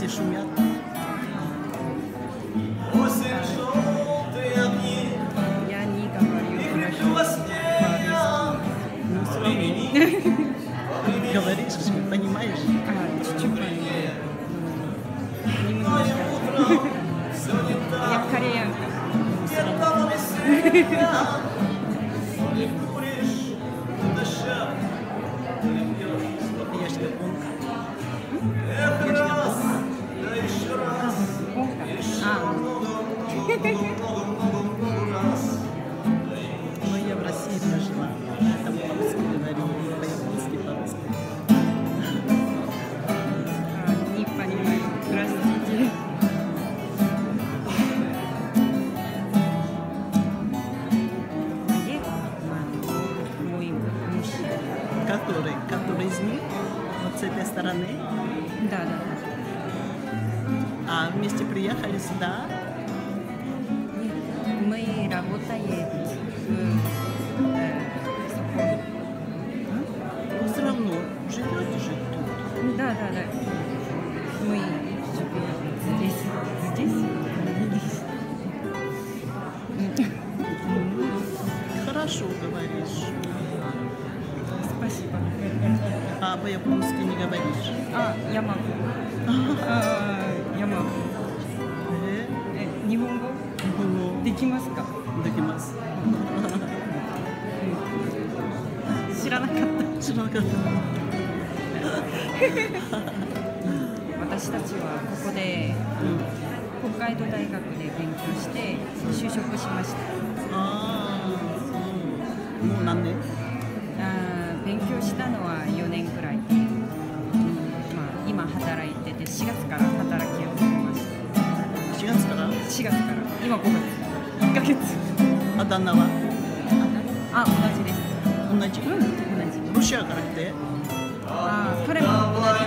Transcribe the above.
дети шумят. Я не говорю по-русски. Понимаешь? А, чуть-чуть Немножко. Я кореянка. Простите. Мой муж? Который? Который из них? Вот с этой стороны? Да, да, да. А вместе приехали сюда? Нет, мы работаем в э. Ну, все равно живете же тут. Да, да, да. Хорошо говоришь. Спасибо. А по-японски не говоришь? А, я могу. А, я могу. え Э, 日本語日本語できますかできます。知らなかった。知らなかった。私たちはここで北海道大学で勉強して就職しました。 もう何年？あー勉強したのは4年くらい。で、うんまあ、今働いてて4月から働きを始めました。4月から？4月から。今5月。1ヶ月。あ旦那は？あ同じです。同じ？うん同じ。ロシアから来て？あー彼も同じ